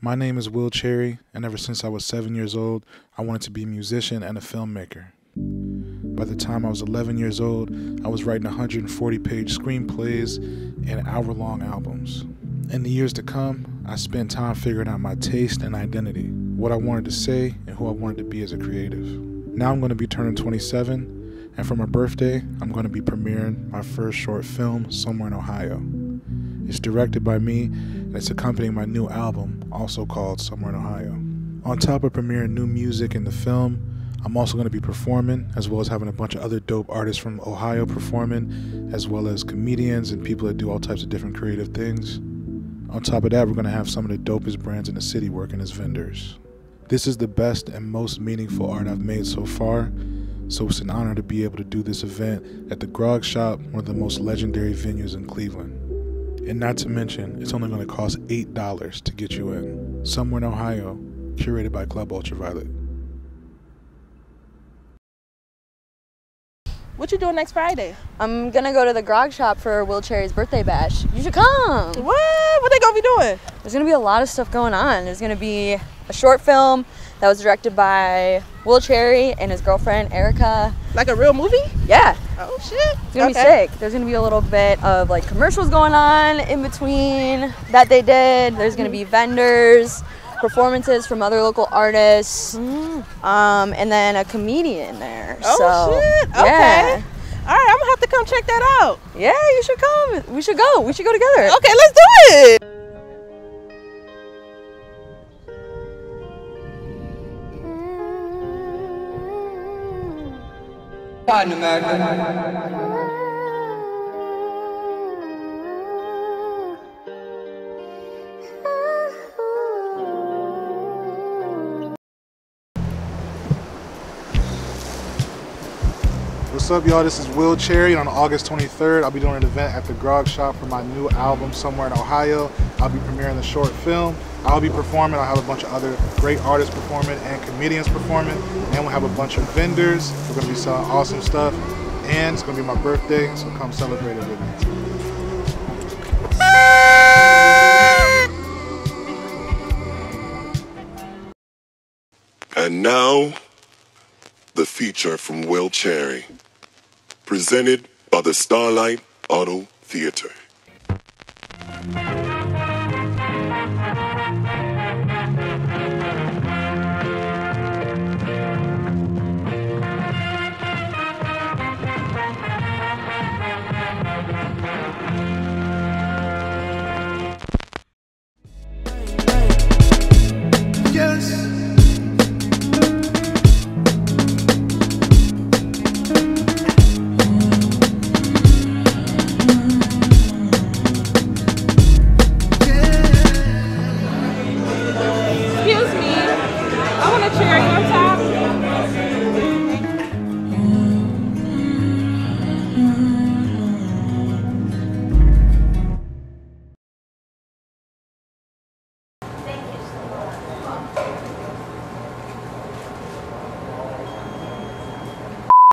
My name is Will Cherry, and ever since I was seven years old, I wanted to be a musician and a filmmaker. By the time I was 11 years old, I was writing 140 page screenplays and hour long albums. In the years to come, I spent time figuring out my taste and identity, what I wanted to say, and who I wanted to be as a creative. Now I'm going to be turning 27, and for my birthday, I'm going to be premiering my first short film somewhere in Ohio. It's directed by me, and it's accompanying my new album, also called Somewhere in Ohio. On top of premiering new music in the film, I'm also going to be performing, as well as having a bunch of other dope artists from Ohio performing, as well as comedians and people that do all types of different creative things. On top of that, we're going to have some of the dopest brands in the city working as vendors. This is the best and most meaningful art I've made so far, so it's an honor to be able to do this event at the Grog Shop, one of the most legendary venues in Cleveland. And not to mention, it's only going to cost $8 to get you in. Somewhere in Ohio, curated by Club Ultraviolet. What you doing next Friday? I'm gonna go to the grog shop for Will Cherry's birthday bash. You should come. What? What they gonna be doing? There's gonna be a lot of stuff going on. There's gonna be a short film that was directed by Will Cherry and his girlfriend Ericka. Like a real movie? Yeah. Oh shit. It's gonna Okay. be sick. There's gonna be a little bit of like commercials going on in between that they did. There's gonna be vendors, performances from other local artists, um, and then a comedian there. Mm. Oh so, shit. Okay. Yeah. All right, I'm gonna have to come check that out. Yeah, you should come. We should go. We should go together. Okay, let's do it. Latin America. What's up, y'all? This is Will Cherry. and On August 23rd, I'll be doing an event at the Grog Shop for my new album, Somewhere in Ohio. I'll be premiering the short film. I'll be performing. I'll have a bunch of other great artists performing and comedians performing. And we'll have a bunch of vendors. We're going to be selling awesome stuff. And it's going to be my birthday, so come celebrate it with me. And now, the feature from Will Cherry, presented by the Starlight Auto Theater.